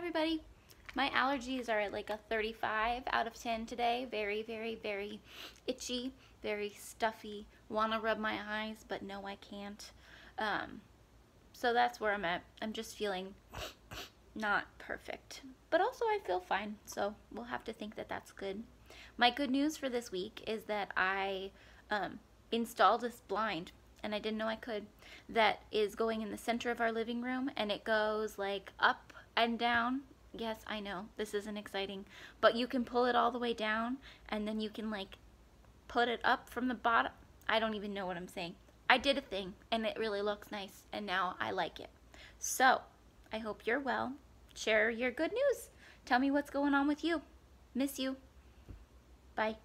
everybody. My allergies are at like a 35 out of 10 today. Very, very, very itchy, very stuffy. Want to rub my eyes, but no, I can't. Um, so that's where I'm at. I'm just feeling not perfect. But also I feel fine, so we'll have to think that that's good. My good news for this week is that I um, installed this blind, and I didn't know I could, that is going in the center of our living room, and it goes like up and down. Yes, I know, this isn't exciting, but you can pull it all the way down, and then you can like put it up from the bottom. I don't even know what I'm saying. I did a thing, and it really looks nice, and now I like it. So, I hope you're well. Share your good news. Tell me what's going on with you. Miss you. Bye.